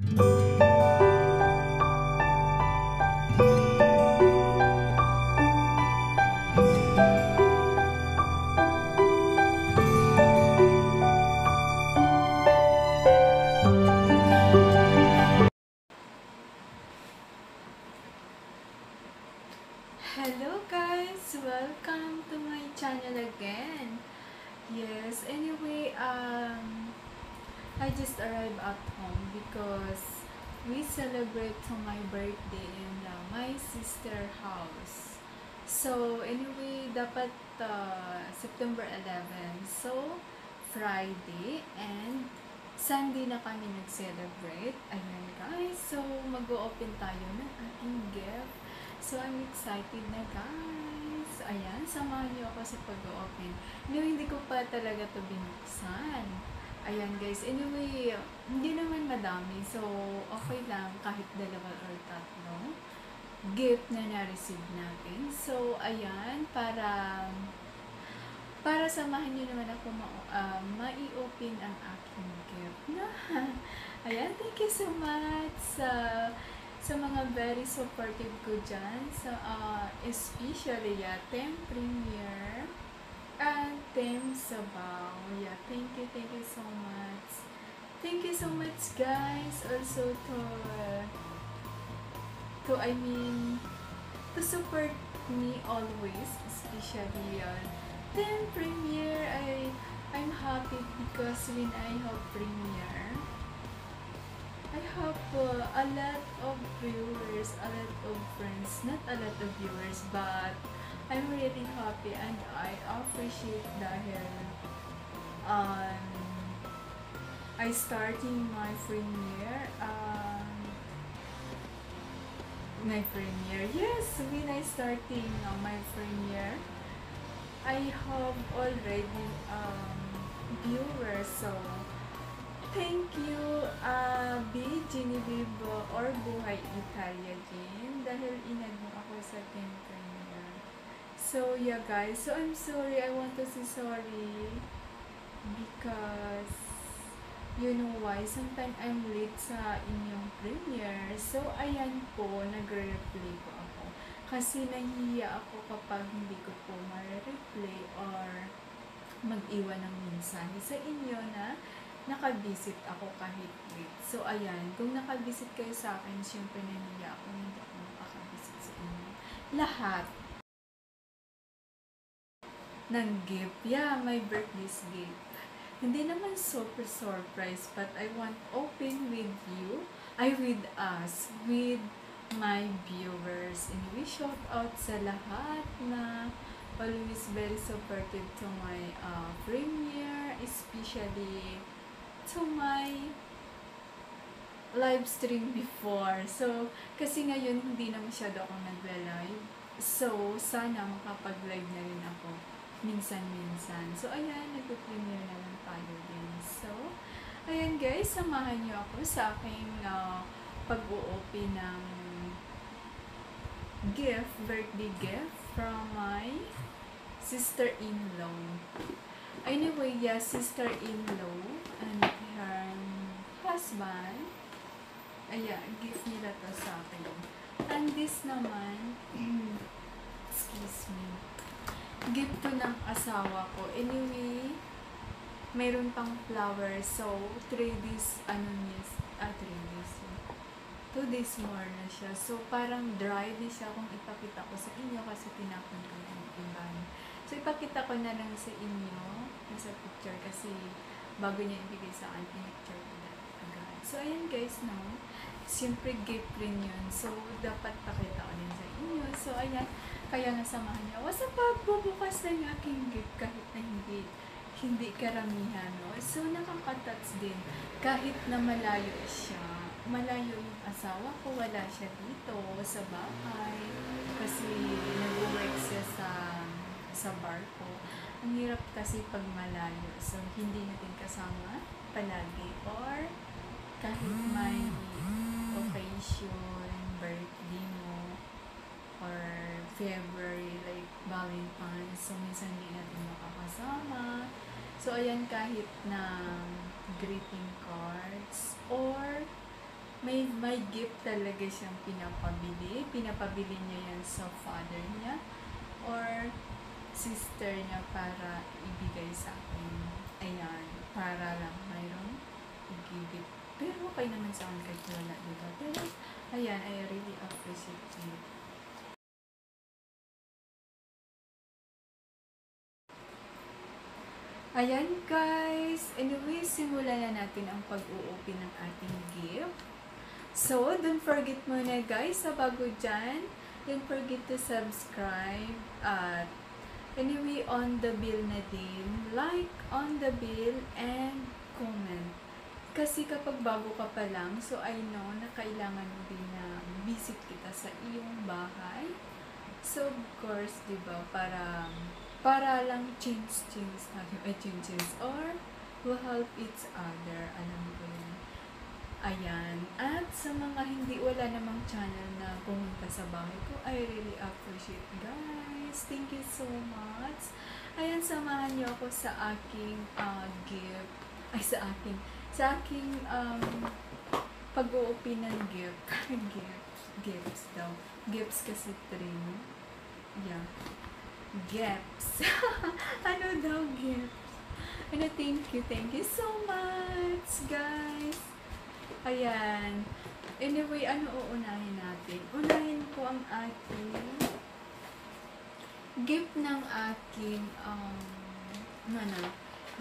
Mm-hmm. We celebrate to my birthday in uh, my sister house. So, anyway, dapat uh, September 11. So, Friday and Sunday na kami nag-celebrate. Ayan guys. So, mag-open tayo ng aking gift. So, I'm excited na guys. Ayan, samahan niyo ako sa pag-open. No, hindi ko pa talaga to binuksan. Ayan guys, anyway, hindi naman madami. So, okay lang kahit dalawa or tatlo gift na na-receive natin. So, ayan, para para samahan niyo naman ako ma uh, mai-open ang aking gift. Na, ayan, thank you so much sa sa mga very supportive ko dyan, sa, uh, especially, yeah, Tem Premier, and Tem Sabaw. Yeah, thank you, thank you so much. Thank you so much, guys. Also to, uh, to, I mean, to support me always, especially, uh, Tem Premier, I, I'm happy because when I have Premier, I have uh, a lot of viewers, a lot of friends, not a lot of viewers, but I'm really happy and I appreciate dahil um, I starting my premiere um, my premiere yes when I starting uh, my premiere I have already um, viewers so Thank you, uh, B. Genevieve or Buhay Italia Jean dahil inad mo ako sa niya. So, yeah guys. So, I'm sorry. I want to say sorry because you know why. Sometimes I'm late sa inyong premiere. So, ayan po, nagre-replay ko ako. Kasi nahihiya ako kapag hindi ko po ma-replay or mag-iwan ng mensahe sa inyo na nakabisit ako kahit late. So, ayan, kung nakabisit kayo sa akin, syempre naniya ako, hindi ako makakabisit sa inyo. Lahat ng gift. Yeah, my birthday's gift. Hindi naman super surprise, but I want open with you, I with us, with my viewers. And we shout out sa lahat na always very supportive to my uh, premiere, especially to my live stream before. So, kasi ngayon hindi na masyado ako nagla-live. So, sana makapag-live na rin ako minsan-minsan. So, ayan, nag-premiere na lang tayo din. So, ayan guys, samahan niyo ako sa aking uh, pag-o-open ng gift, birthday gift from my sister-in-law. Anyway, yes, sister-in-law and her husband. Ayan, gift nila to sa akin. And this naman, excuse me, gift to ng asawa ko. Anyway, mayroon pang flowers. So, 3 days, ano niya, ah, 3 days. 2 days more na siya. So, parang dry din siya kung ipakita ko sa inyo kasi tinapon ko na yung iban. So, ipakita ko na lang sa inyo sa picture kasi bago niya ibigay sa akin, pinicture ko na agad. So, ayan guys, no? Siyempre, gift rin yun. So, dapat pakita ko din sa inyo. So, ayan. Kaya nasamahan niya sa pagbubukas ng aking gift kahit na hindi hindi karamihan, no? So, nakaka-touch din. Kahit na malayo siya, malayo yung asawa ko, wala siya dito sa bahay. Kasi nag-work siya sa sa barko. Ang hirap kasi pag malayo. So, hindi natin kasama palagi. Or, kahit may occasion, birthday February, like Valentine's, so minsan hindi natin makakasama. So, ayan, kahit na greeting cards, or may, may gift talaga siyang pinapabili. Pinapabili niya yan sa father niya or sister niya para ibigay sa akin. Ayan, para lang mayroon i-give. Pero okay naman sa akin kahit wala, diba? Pero, ayan, I really appreciate it. Ayan guys, anyway, simulan na natin ang pag-uopen ng ating gift. So, don't forget muna guys, sa bago dyan, don't forget to subscribe at anyway, on the bill na din, like on the bill and comment. Kasi kapag bago ka pa lang, so I know na kailangan mo din na visit kita sa iyong bahay. So, of course, di ba, para para lang change change natin ay change change or will help each other. Alam ko yun? Ayan. At sa mga hindi wala namang channel na pumunta sa bahay ko I really appreciate guys. Thank you so much. Ayan samahan niyo ako sa aking uh, gift. Ay sa aking sa aking um, pag-uupin ng gift. Gifts gifts daw. Gifts kasi no? yeah gifts. ano daw gifts? Ano, thank you, thank you so much, guys. Ayan. Anyway, ano uunahin natin? Unahin ko ang aking gift ng aking, um, ano,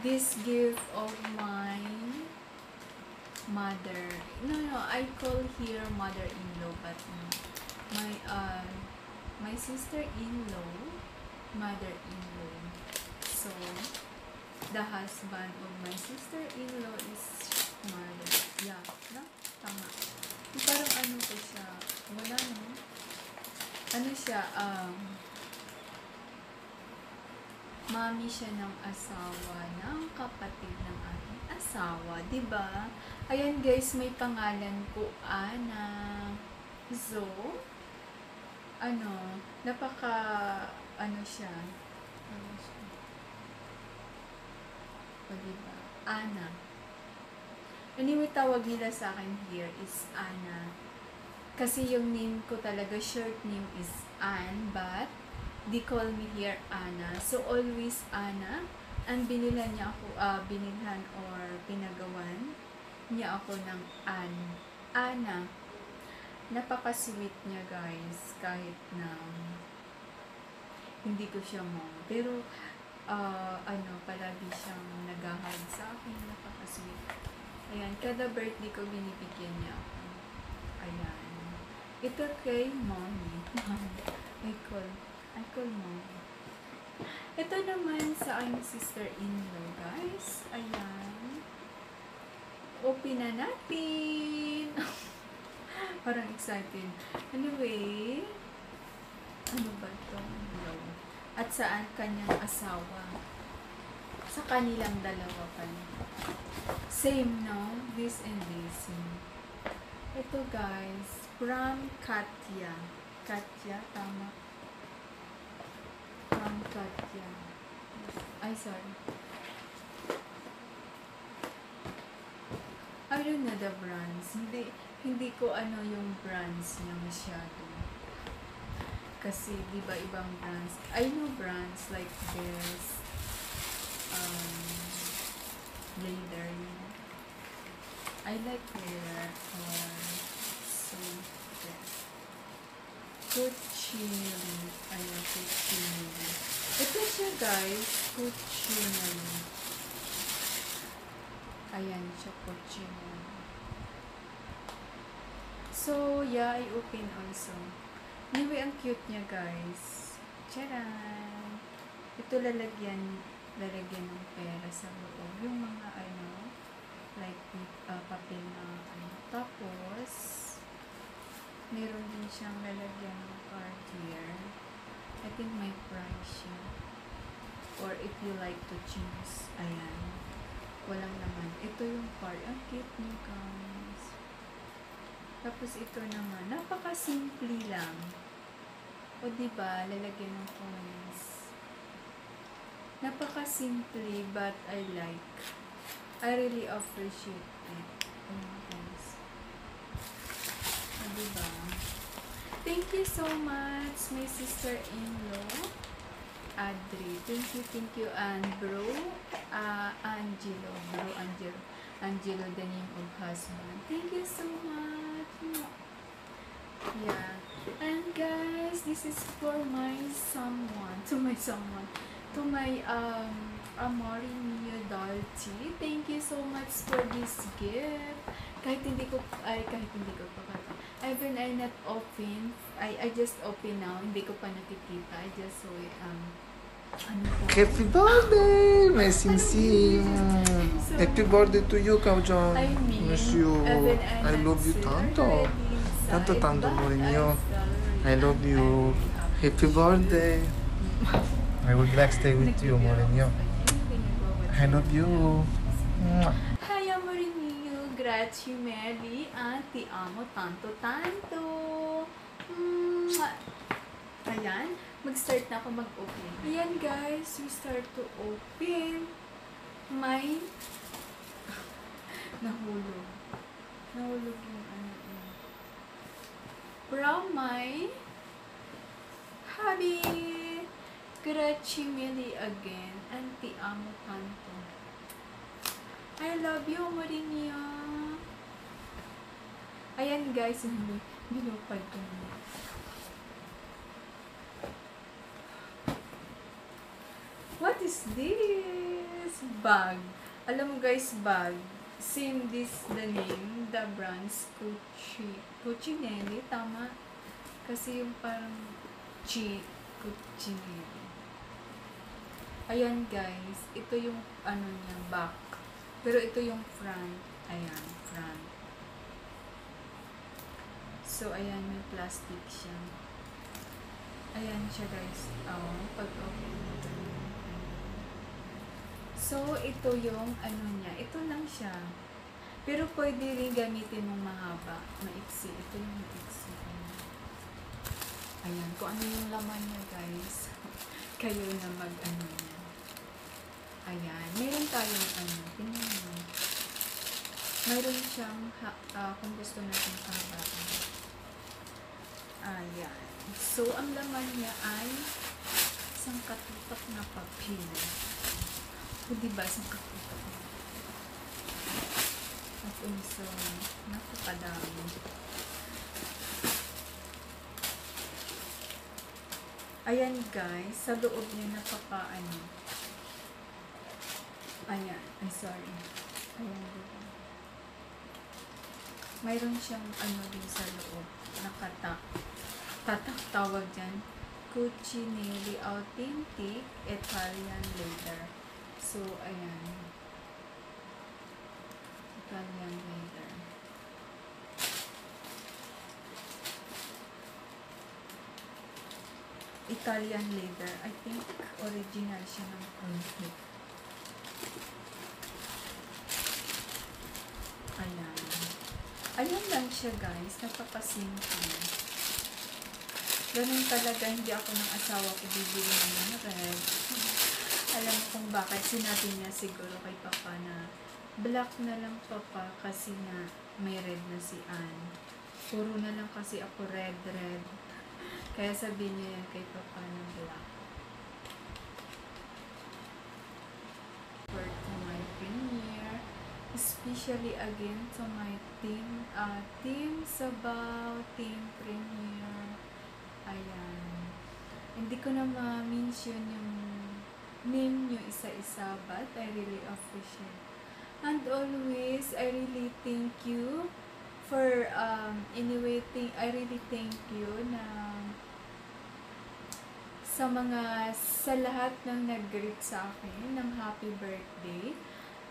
this gift of my mother. No, no, I call here mother-in-law, but. My, uh, my sister-in-law, mother-in-law. So, the husband of my sister-in-law is mother. Yeah, no? Tama. Parang ano ko siya, wala no? Ano siya, um, mami siya ng asawa ng kapatid ng aking asawa, 'di ba? Ayan guys, may pangalan ko Ana Zo. Ano, napaka ano siya? Ano siya? O, diba? Ana. Anyway, tawag nila sa akin here is Ana. Kasi yung name ko talaga, short name is Ann, but they call me here Ana. So, always Ana. Ang binilan niya ako, uh, binilhan or pinagawan niya ako ng Ann. Ana. Napaka-sweet niya, guys. Kahit na hindi ko siya mom. Pero, uh, ano, palagi siyang nag-hug sa akin. Napaka-sweet. Ayan, kada birthday ko, binibigyan niya ako. Ayan. Ito kay mommy. I call, I call mommy. Ito naman sa aking sister-in-law, guys. Ayan. Open na natin. Parang excited. Anyway, ano ba ito? At saan kanyang asawa? Sa kanilang dalawa pa. Same, no? This and this. Ito, guys. From Katya. Katya, tama. From Katya. Ay, sorry. I don't know the brands. Hindi, hindi ko ano yung brands niya masyado. Kasi, di ba, ibang brands. I know brands like this. Um, leather. I like leather. Or, so, yes. Cuccinelli. Ayan, Cuccinelli. Ito siya, guys. Cuccinelli. Ayan siya, Cuccinelli. So, yeah, I open also. Anyway, ang cute niya, guys. Charan! Ito lalagyan, lalagyan ng pera sa loob. Yung mga, ano, like, uh, papel na, ano. Tapos, meron din siyang lalagyan ng card here. I think may price siya. Or if you like to choose, ayan. Walang naman. Ito yung card. Ang cute niya, guys. Tapos ito naman, napaka-simple lang. O diba, lalagyan ng coins. Napaka-simple, but I like. I really appreciate it. Oh, guys. Thank you so much, my sister-in-law, Adri. Thank you, thank you, and bro, uh, Angelo. Bro, Angelo. Angelo, the name of husband. Thank you so much. Yeah. And guys, this is for my someone, to my someone, to my um Amori Mio Dolce. Thank you so much for this gift. Kahit hindi ko, ay kahit hindi ko pa kata. Even I not open, I, I just open now, hindi ko pa nakikita. I just it, um. Happy birthday, my Sim Sim. So- Happy birthday to you, Kaujon. I mean, Miss you. even I not love you sure tanto. already inside, Tanto, tanto, but Mourinho. I'm sorry. I love you. Happy birthday. I would like stay with you, Mourinho. I love you. Mwah. Hi, Amorinho. Grazie, Meli. At ti amo tanto, tanto. Mwah. Ayan. Mag-start na ako mag-open. Ayan, guys. We start to open. May... Nahulog. Nahulog yung ano. eh. From my... Habi! Grazie, Meli again. And ti amo tanto. I love you, Mourinho. Ayan guys, hindi. Binupad ko na. What is this? Bag. Alam mo guys, bag. Same this the name, the brand's Cucci. Cucinelli, tama? Kasi yung parang chi, Cucinelli. Ayan guys, ito yung ano niya, back. Pero ito yung front. Ayan, front. So, ayan, may plastic siya. Ayan siya guys. Oh, pag open mo. So, ito yung ano niya. Ito lang siya. Pero pwede rin gamitin ng mahaba. Maiksi. Ito yung maiksi. Ayan. Kung ano yung laman niya guys. Kayo na mag ano niya. Ayan. Meron tayong ano. Tingnan mo. Meron siyang, ha, ah, kung gusto natin pahabaan. Ayan. So, ang laman niya ay isang katutak na papel. O, diba? Isang katutak na At unso, napakadami. Ayan guys, sa loob niya napakaano. Ayan, ay sorry. Ayan diba? Mayroon siyang ano din sa loob, nakatak. Tatak tawag dyan. Cucinelli Authentic Italian Leather. So, ayan. Italian Leather. Italian leather. I think original siya ng Authentic. Ayan. Ayan lang siya guys. Napakasimple. Ganun talaga, hindi ako ng asawa ko bibili ng red. Alam kung bakit sinabi niya siguro kay Papa na black na lang Papa kasi na may red na si Ann. Puro na lang kasi ako red, red. Kaya sabi niya yan kay Papa na black. To my premiere, especially again to my team, uh, team Sabaw, team premiere, Ayan. Hindi ko na ma-mention yung name nyo isa-isa, but I really appreciate. And always, I really thank you for, um, anyway, thank, I really thank you na sa mga, sa lahat ng nag-greet sa akin ng happy birthday.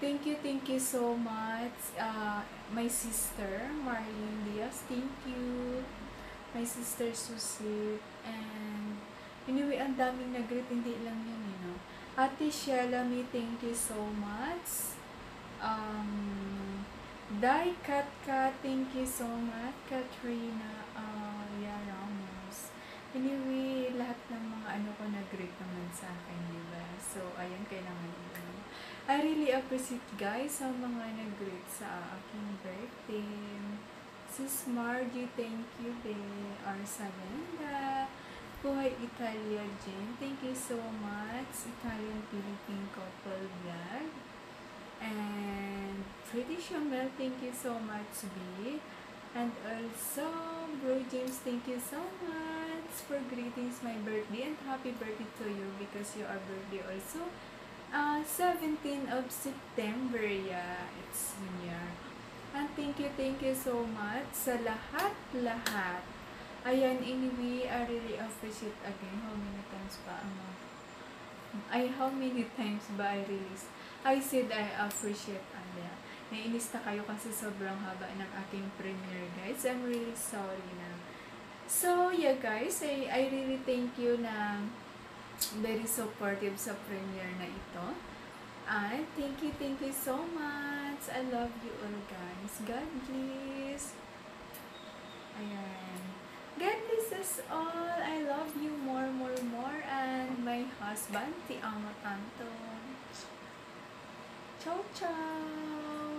Thank you, thank you so much. Uh, my sister, Marlene Diaz, thank you my sister Susie, and anyway, ang daming nag-greet, hindi lang yun, know. Ate Sheila, me, thank you so much. Um, Dai Katka, thank you so much. Katrina, uh, yeah, Ramos. Anyway, lahat ng mga ano ko nag-greet naman sa akin, di ba? So, ayan, kailangan yun. I really appreciate guys sa mga nag-greet sa aking birthday. Sis Margie, thank you, babe. Arsa Buhay Italia, Jane. Thank you so much. Italian-Philippine couple vlog. And Pretty Shamel, thank you so much, B. And also, Bro James, thank you so much for greetings my birthday and happy birthday to you because you are birthday also. Uh, 17 of September, yeah, it's near. And thank you, thank you so much sa lahat-lahat. Ayan, anyway, I really appreciate again how many times pa ano. Ay, how many times ba I release? I said I appreciate Aya. Nainis na kayo kasi sobrang haba ng aking premiere, guys. I'm really sorry na. So, yeah, guys, I, I really thank you na very supportive sa premiere na ito. And thank you, thank you so much. I love you all, guys. God bless. Ayan. God bless us all. I love you more, more, more. And my husband, ti Amo Tanto. Ciao, ciao.